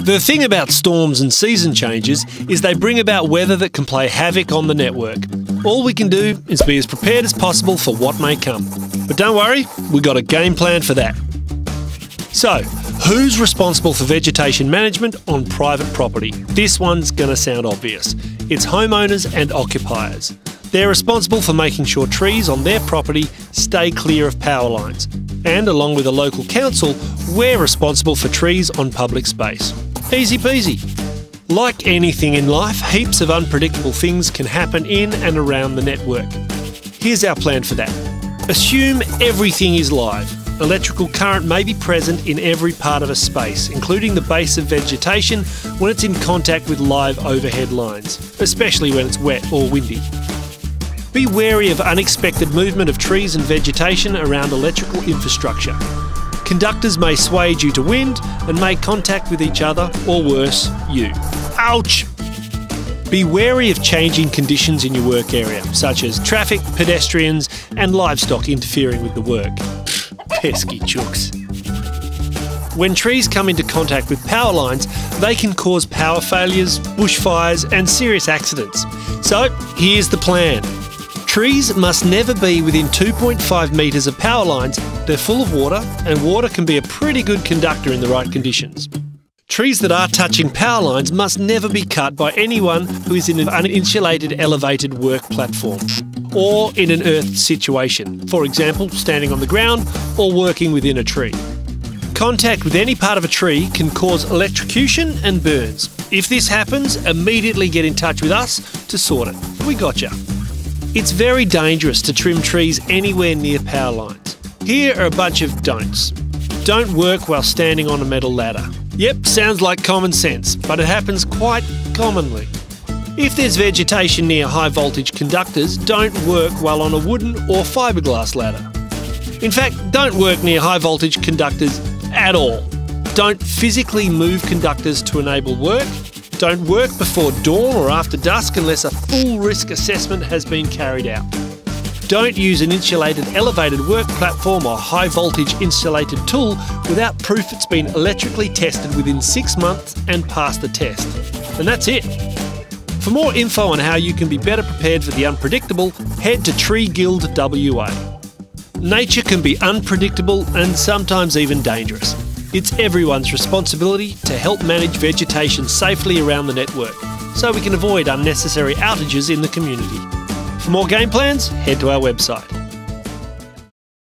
The thing about storms and season changes is they bring about weather that can play havoc on the network. All we can do is be as prepared as possible for what may come. But don't worry, we've got a game plan for that. So, who's responsible for vegetation management on private property? This one's going to sound obvious. It's homeowners and occupiers. They're responsible for making sure trees on their property stay clear of power lines. And along with the local council, we're responsible for trees on public space. Easy peasy. Like anything in life, heaps of unpredictable things can happen in and around the network. Here's our plan for that. Assume everything is live. Electrical current may be present in every part of a space, including the base of vegetation when it's in contact with live overhead lines, especially when it's wet or windy. Be wary of unexpected movement of trees and vegetation around electrical infrastructure. Conductors may sway due to wind and make contact with each other, or worse, you. Ouch! Be wary of changing conditions in your work area, such as traffic, pedestrians, and livestock interfering with the work. Pesky chooks. When trees come into contact with power lines, they can cause power failures, bushfires, and serious accidents. So, here's the plan. Trees must never be within 2.5 metres of power lines. They're full of water, and water can be a pretty good conductor in the right conditions. Trees that are touching power lines must never be cut by anyone who is in an uninsulated elevated work platform or in an earth situation, for example, standing on the ground or working within a tree. Contact with any part of a tree can cause electrocution and burns. If this happens, immediately get in touch with us to sort it. We got you. It's very dangerous to trim trees anywhere near power lines. Here are a bunch of don'ts. Don't work while standing on a metal ladder. Yep, sounds like common sense, but it happens quite commonly. If there's vegetation near high voltage conductors, don't work while on a wooden or fiberglass ladder. In fact, don't work near high voltage conductors at all. Don't physically move conductors to enable work don't work before dawn or after dusk unless a full risk assessment has been carried out. Don't use an insulated elevated work platform or high voltage insulated tool without proof it's been electrically tested within six months and passed the test. And that's it. For more info on how you can be better prepared for the unpredictable, head to Tree Guild WA. Nature can be unpredictable and sometimes even dangerous. It's everyone's responsibility to help manage vegetation safely around the network so we can avoid unnecessary outages in the community. For more game plans, head to our website.